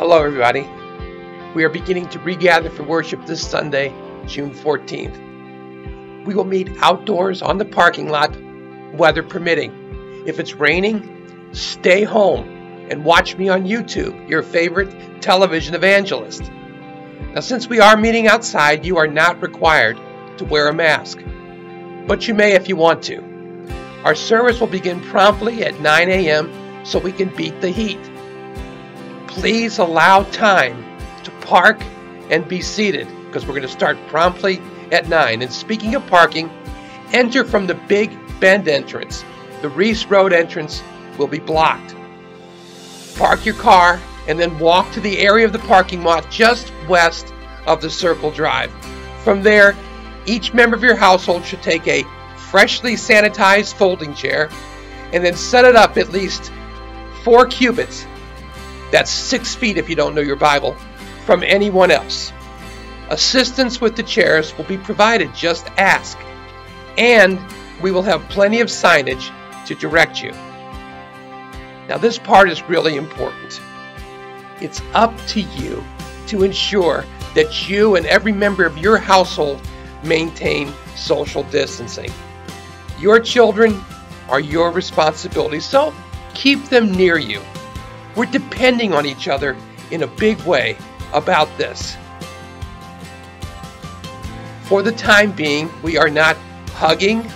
Hello, everybody. We are beginning to regather for worship this Sunday, June 14th. We will meet outdoors on the parking lot, weather permitting. If it's raining, stay home and watch me on YouTube, your favorite television evangelist. Now, since we are meeting outside, you are not required to wear a mask, but you may if you want to. Our service will begin promptly at 9 a.m. so we can beat the heat please allow time to park and be seated because we're going to start promptly at 9. And speaking of parking, enter from the Big Bend entrance. The Reese Road entrance will be blocked. Park your car and then walk to the area of the parking lot just west of the Circle Drive. From there, each member of your household should take a freshly sanitized folding chair and then set it up at least four cubits that's six feet if you don't know your Bible, from anyone else. Assistance with the chairs will be provided, just ask. And we will have plenty of signage to direct you. Now, this part is really important. It's up to you to ensure that you and every member of your household maintain social distancing. Your children are your responsibility, so keep them near you. We're depending on each other in a big way about this. For the time being, we are not hugging,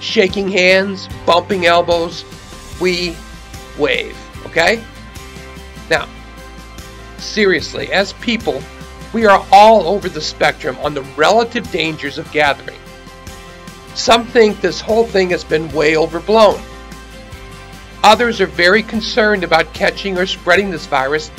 shaking hands, bumping elbows. We wave, okay? Now, seriously, as people, we are all over the spectrum on the relative dangers of gathering. Some think this whole thing has been way overblown. Others are very concerned about catching or spreading this virus,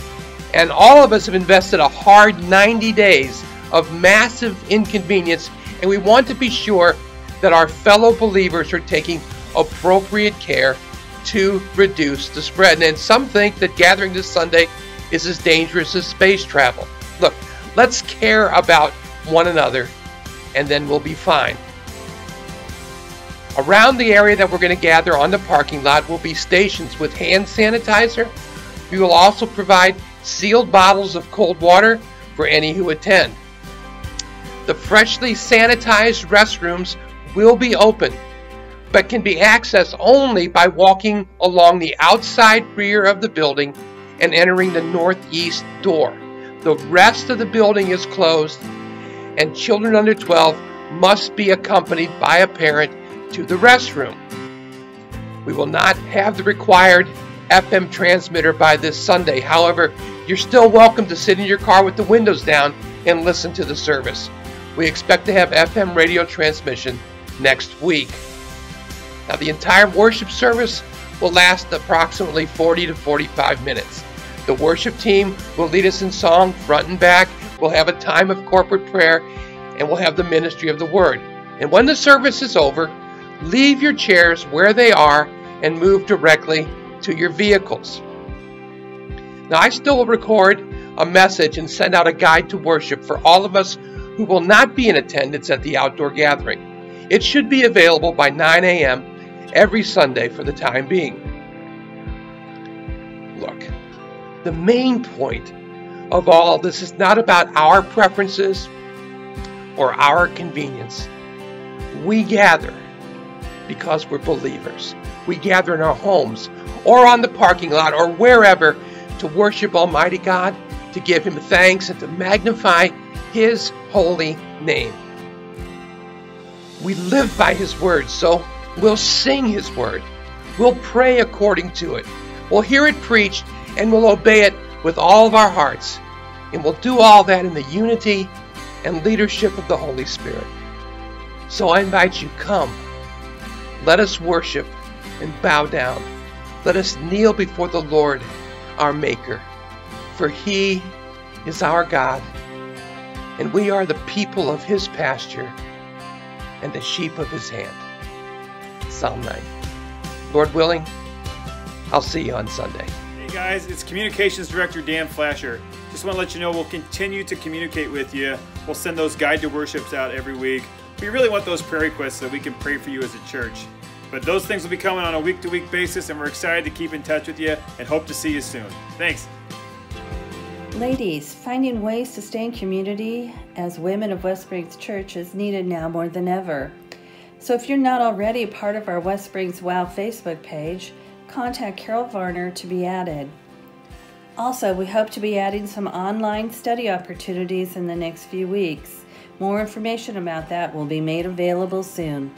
and all of us have invested a hard 90 days of massive inconvenience, and we want to be sure that our fellow believers are taking appropriate care to reduce the spread. And some think that gathering this Sunday is as dangerous as space travel. Look, let's care about one another, and then we'll be fine. Around the area that we're going to gather on the parking lot will be stations with hand sanitizer. We will also provide sealed bottles of cold water for any who attend. The freshly sanitized restrooms will be open, but can be accessed only by walking along the outside rear of the building and entering the northeast door. The rest of the building is closed, and children under 12 must be accompanied by a parent to the restroom. We will not have the required FM transmitter by this Sunday. However, you're still welcome to sit in your car with the windows down and listen to the service. We expect to have FM radio transmission next week. Now, the entire worship service will last approximately 40 to 45 minutes. The worship team will lead us in song front and back. We'll have a time of corporate prayer and we'll have the ministry of the word. And when the service is over, leave your chairs where they are and move directly to your vehicles. Now, I still record a message and send out a guide to worship for all of us who will not be in attendance at the outdoor gathering. It should be available by 9 a.m. every Sunday for the time being. Look, the main point of all this is not about our preferences or our convenience. We gather because we're believers. We gather in our homes or on the parking lot or wherever to worship Almighty God, to give Him thanks, and to magnify His holy name. We live by His word, so we'll sing His word. We'll pray according to it. We'll hear it preached and we'll obey it with all of our hearts. And we'll do all that in the unity and leadership of the Holy Spirit. So I invite you, come let us worship and bow down. Let us kneel before the Lord, our Maker, for He is our God, and we are the people of His pasture and the sheep of His hand. Psalm 9. Lord willing, I'll see you on Sunday. Hey guys, it's Communications Director Dan Flasher. Just want to let you know we'll continue to communicate with you. We'll send those guide to worships out every week. We really want those prayer requests so we can pray for you as a church. But those things will be coming on a week to week basis, and we're excited to keep in touch with you and hope to see you soon. Thanks. Ladies, finding ways to stay in community as women of West Springs Church is needed now more than ever. So if you're not already a part of our West Springs WOW Facebook page, contact Carol Varner to be added. Also, we hope to be adding some online study opportunities in the next few weeks. More information about that will be made available soon.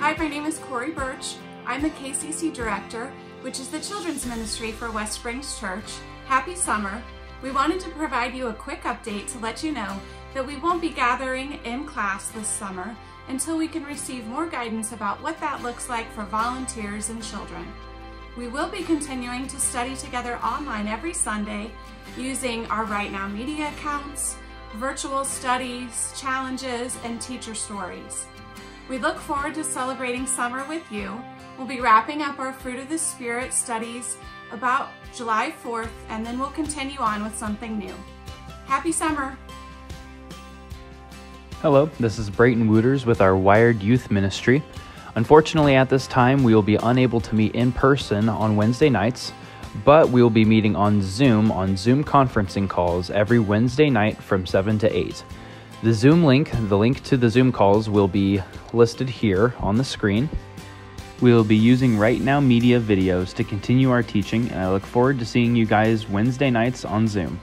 Hi, my name is Corey Birch. I'm the KCC Director, which is the children's ministry for West Springs Church. Happy summer. We wanted to provide you a quick update to let you know that we won't be gathering in class this summer until we can receive more guidance about what that looks like for volunteers and children. We will be continuing to study together online every Sunday using our Right Now Media accounts, virtual studies, challenges, and teacher stories. We look forward to celebrating summer with you. We'll be wrapping up our Fruit of the Spirit studies about July 4th, and then we'll continue on with something new. Happy summer! Hello, this is Brayton Wooters with our Wired Youth Ministry. Unfortunately, at this time, we will be unable to meet in person on Wednesday nights, but we will be meeting on Zoom on Zoom conferencing calls every Wednesday night from 7 to 8. The Zoom link, the link to the Zoom calls, will be listed here on the screen. We will be using Right Now Media videos to continue our teaching, and I look forward to seeing you guys Wednesday nights on Zoom.